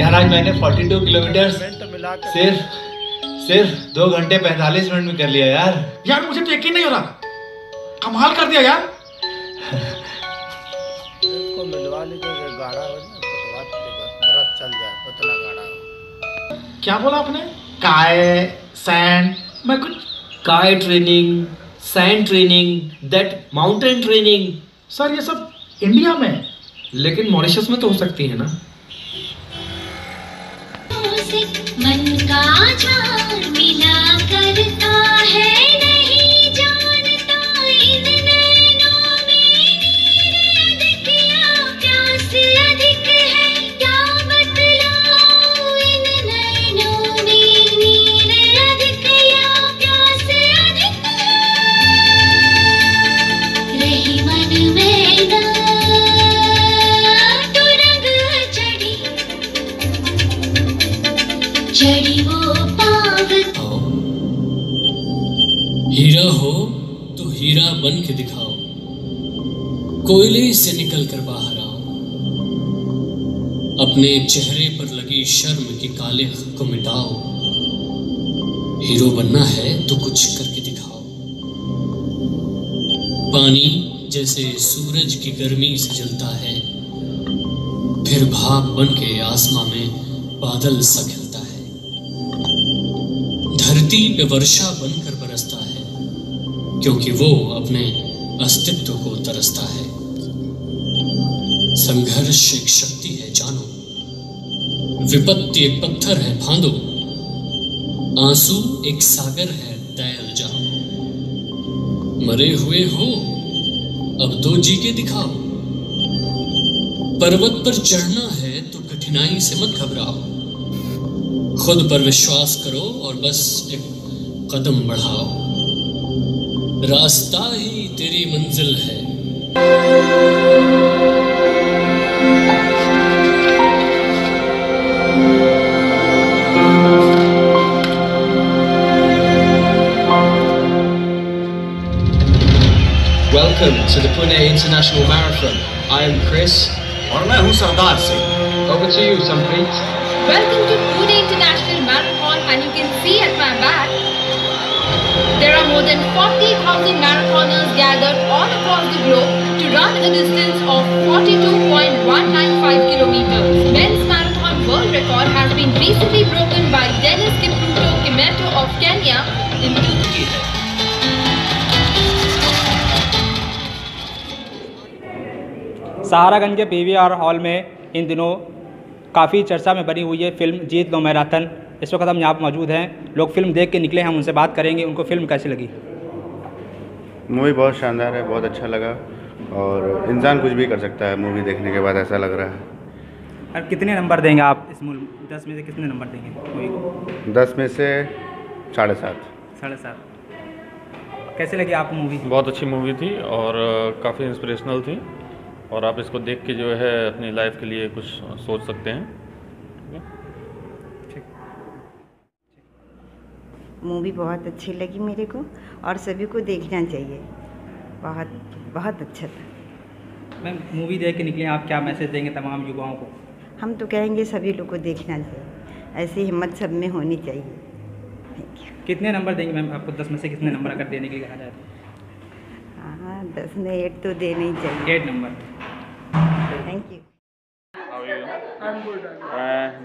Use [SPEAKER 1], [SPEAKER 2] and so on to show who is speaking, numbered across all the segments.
[SPEAKER 1] यार आज मैंने 42 किलोमीटर सिर्फ़ सिर्फ़ दो घंटे पैंतालीस मिनट में कर लिया यार।
[SPEAKER 2] यार मुझे तो यकीन नहीं हो रहा। कमाल कर दिया यार।
[SPEAKER 3] इसको मिलवा लीजिए गाढ़ा हो चल जाए उतना गाढ़ा हो।
[SPEAKER 2] क्या बोला आपने? काय सैंड मैं कुछ
[SPEAKER 4] काय training sand training that mountain training
[SPEAKER 2] sir ये सब इंडिया में?
[SPEAKER 4] लेकिन मॉरिशस में तो हो सकती है ना।
[SPEAKER 5] से मन का जान मिला करता है
[SPEAKER 6] हीरा हो तो हीरा बन के दिखाओ। कोयले से निकल कर बाहर आओ। अपने चेहरे पर लगी शर्म की काले को मिटाओ। हीरो बनना है तो कुछ करके दिखाओ। पानी जैसे सूरज की गर्मी से जलता है। फिर भाप बन के आसमां में बादल सा खिलता है धरती पे वर्षा बनकर बरसता है, क्योंकि वो अपने अस्तित्व को तरसता है। संघर्ष एक शक्ति है, जानो। विपत्ति एक पत्थर है, फांदो। आँसू एक सागर है दयाल जाओ। मरे हुए हो, अब तो जी के दिखाओ। पर्वत पर चढ़ना है तो कठिनाई से मत घबराओ। खुद पर विश्वास करो और बस एक कदम बढ़ाओ रास्ता ही तेरी मंजिल है
[SPEAKER 7] Welcome to the Pune International Marathon. I am Chris.
[SPEAKER 2] और मैं हूँ Sardar Singh
[SPEAKER 7] Over to you, Sampreet.
[SPEAKER 8] Welcome to there are more than 40,000 marathoners gathered all across the globe to run a distance of 42.195 kilometers. Men's marathon world record has been recently broken by Dennis Kipruto Kimeto of Kenya in two
[SPEAKER 9] Saharaganj के PVR hall में इन दिनों काफ़ी चर्चा में बनी हुई है film जीत लो मैराथन इस वक्त हम यहाँ पर मौजूद हैं। लोग फ़िल्म देख के निकले हैं हम उनसे बात करेंगे उनको फ़िल्म कैसी लगी?
[SPEAKER 10] मूवी बहुत शानदार है बहुत अच्छा लगा और इंसान कुछ भी कर सकता है मूवी देखने के बाद ऐसा लग रहा है।
[SPEAKER 9] और कितने नंबर देंगे आप इस मूवी दस में से कितने नंबर देंगे मूवी को?
[SPEAKER 10] दस में से साढ़े सात।
[SPEAKER 9] साढ़े सात। कैसे लगी आपको मूवी?
[SPEAKER 11] बहुत अच्छी मूवी थी और काफ़ी इंस्पिरेशनल थी और आप इसको देख के जो है अपनी लाइफ के लिए कुछ सोच सकते हैं।
[SPEAKER 12] मूवी बहुत अच्छी लगी मेरे को और सभी को देखना चाहिए। बहुत बहुत अच्छा था।
[SPEAKER 9] मैम मूवी देख के निकले आप क्या मैसेज देंगे तमाम युवाओं को?
[SPEAKER 12] हम तो कहेंगे सभी लोग को देखना चाहिए। ऐसी हिम्मत सब में होनी चाहिए।
[SPEAKER 9] कितने नंबर देंगे मैम आपको? दस में से कितने नंबर अगर देने के लिए कहा जाए तो?
[SPEAKER 12] हाँ दस में एट तो देना ही चाहिए।
[SPEAKER 9] Eight number.
[SPEAKER 12] थैंक यू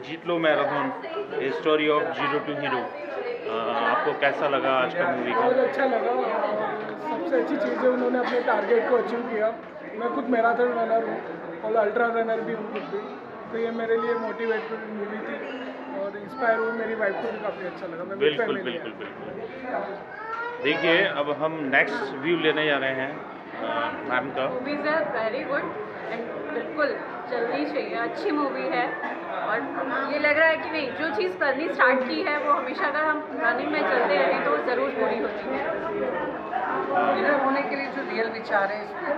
[SPEAKER 13] जीत लो marathon. Story of zero to hero आपको कैसा लगा आज का मूवी
[SPEAKER 14] बहुत अच्छा लगा। सबसे अच्छी चीज़ है उन्होंने अपने टारगेट को अचीव किया। मैं खुद मैराथन रनर हूँ और अल्ट्रा रनर भी हूँ खुद भी। तो ये मेरे लिए मोटिवेटेड मूवी थी और इंस्पायर हुई मेरी वाइफ को भी काफ़ी अच्छा लगा। मैं
[SPEAKER 13] बिल्कुल बिल्कुल बिल्कुल। देखिए अब हम नेक्स्ट व्यू लेने जा रहे हैं मैम का।
[SPEAKER 15] मूवीज़ आर वेरी गुड बिल्कुल चलनी चाहिए। अच्छी मूवी है। और ये लग रहा है कि नहीं जो चीज़ करनी स्टार्ट की है वो हमेशा अगर हम रनिंग में चलते रहें तो ज़रूर पूरी होती है।
[SPEAKER 16] लीडर होने के लिए जो रियल विचार है इसमें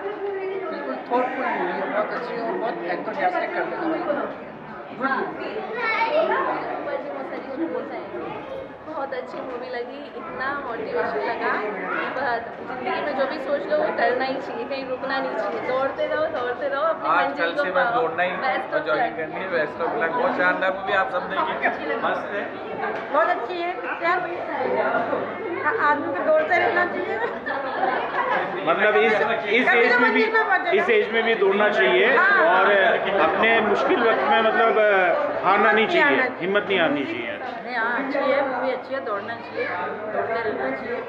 [SPEAKER 16] बिल्कुल थॉटफुल मूवी है बहुत अच्छी है और बहुत एंथोजियास्टिक करने का भाई
[SPEAKER 15] बहुत अच्छी मूवी लगी इतना मोटिवेशन लगा बहुत ज़िंदगी में जो भी सोच लो वो करना ही चाहिए कहीं रुकना नहीं चाहिए। दौड़ते रहो दौड़ते रहो अपनी मंजिल को
[SPEAKER 17] बस दौड़ना ही और जॉगिंग करनी है बेस्ट ऑफ़ लक बहुत शानदार मूवी आप सब देखेंगे मस्त है।
[SPEAKER 16] बहुत अच्छी है पिक्चर आदमी को दौड़ते रहना चाहिए।
[SPEAKER 13] मतलब इस इस एज में भी इस एज में भी दौड़ना चाहिए और अपने मुश्किल वक्त में मतलब हारना नहीं चाहिए हिम्मत नहीं हारनी चाहिए।
[SPEAKER 15] नहीं हाँ अच्छी है मूवी अच्छी है दौड़ना चाहिए दौड़ते रहना चाहिए।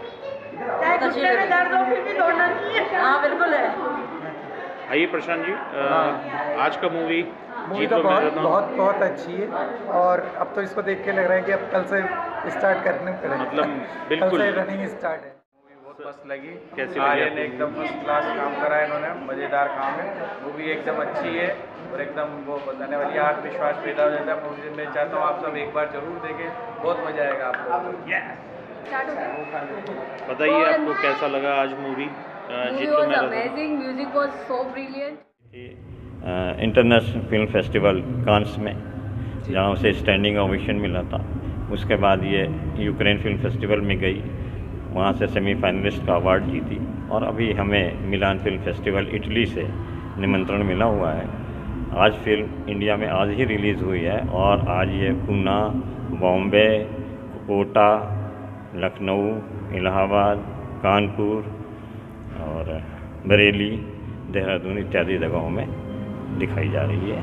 [SPEAKER 16] हो फिर भी दौड़ना चाहिए।
[SPEAKER 15] हाँ बिल्कुल है।
[SPEAKER 13] आइए प्रशांत जी आज का मूवी
[SPEAKER 18] मूवी तो बहुत बहुत बहुत अच्छी है और अब तो इसको देख के लग रहा है कि अब कल से स्टार्ट करने पड़ेगा।
[SPEAKER 13] मतलब बिल्कुल।
[SPEAKER 18] रनिंग स्टार्ट है।
[SPEAKER 17] बहुत मस्त लगी।
[SPEAKER 13] कैसी लगी
[SPEAKER 17] आर्यन
[SPEAKER 13] आपको?
[SPEAKER 17] एकदम फ़र्स्ट क्लास काम करा है इन्होंने। मज़ेदार काम है। मूवी एकदम अच्छी है और एकदम वो बताने वाली आत्मविश्वास पैदा हो जाता है। मूवी मैं चाहता हूँ आप सब एक बार ज़रूर देखें। बहुत मज़ा आएगा आपको।
[SPEAKER 13] बताइए आपको कैसा लगा आज movie.
[SPEAKER 19] International film festival Cannes में जहाँ उसे स्टैंडिंग ओवेशन मिला था। उसके बाद ये यूक्रेन फ़िल्म फेस्टिवल में गई। वहाँ से सेमीफाइनलिस्ट का अवार्ड जीती और अभी हमें मिलान फ़िल्म फेस्टिवल इटली से निमंत्रण मिला हुआ है। आज फ़िल्म इंडिया में आज ही रिलीज़ हुई है और आज ये पूना बॉम्बे, कोटा, लखनऊ, इलाहाबाद, कानपुर और बरेली, देहरादून इत्यादि जगहों में दिखाई जा रही है।